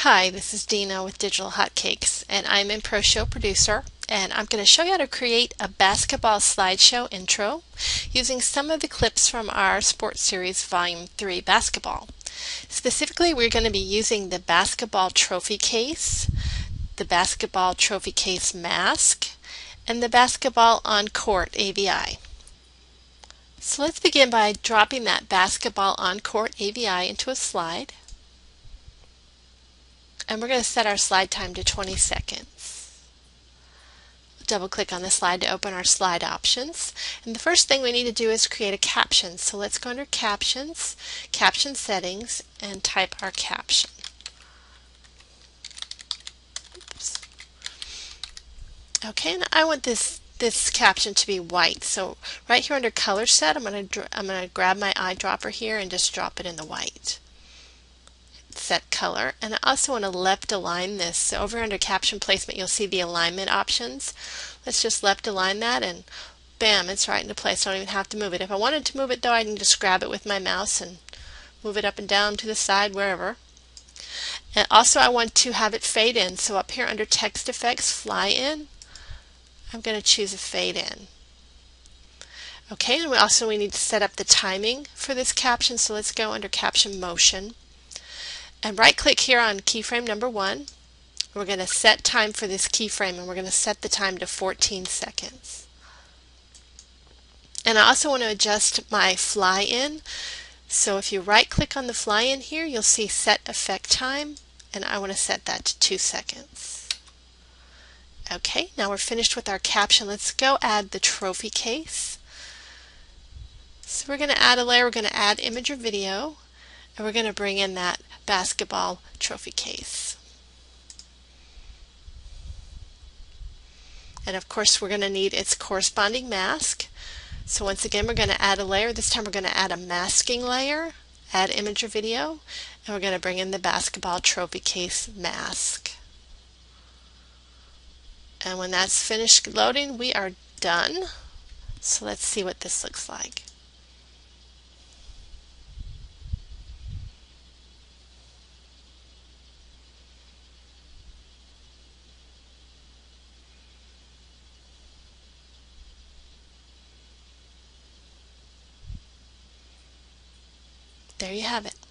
Hi, this is Dina with Digital Hotcakes and I'm in ProShow Producer and I'm going to show you how to create a basketball slideshow intro using some of the clips from our Sports Series Volume 3 Basketball. Specifically, we're going to be using the basketball trophy case, the basketball trophy case mask, and the basketball on court AVI. So let's begin by dropping that basketball on court AVI into a slide and we're going to set our slide time to 20 seconds. Double click on the slide to open our slide options. And the first thing we need to do is create a caption. So let's go under Captions, Caption Settings, and type our caption. Okay, and I want this this caption to be white. So right here under Color Set, I'm going to I'm going to grab my eyedropper here and just drop it in the white set color. And I also want to left align this. So over under caption placement, you'll see the alignment options. Let's just left align that and bam, it's right into place. I don't even have to move it. If I wanted to move it though, I can just grab it with my mouse and move it up and down to the side, wherever. And also I want to have it fade in. So up here under text effects, fly in, I'm going to choose a fade in. Okay, and we also we need to set up the timing for this caption. So let's go under caption motion and right click here on keyframe number one. We're going to set time for this keyframe and we're going to set the time to 14 seconds. And I also want to adjust my fly in. So if you right click on the fly in here, you'll see set effect time and I want to set that to two seconds. Okay, now we're finished with our caption. Let's go add the trophy case. So we're going to add a layer, we're going to add image or video, and we're going to bring in that basketball trophy case. And of course we're going to need its corresponding mask. So once again we're going to add a layer. This time we're going to add a masking layer, add image or video, and we're going to bring in the basketball trophy case mask. And when that's finished loading, we are done. So let's see what this looks like. There you have it.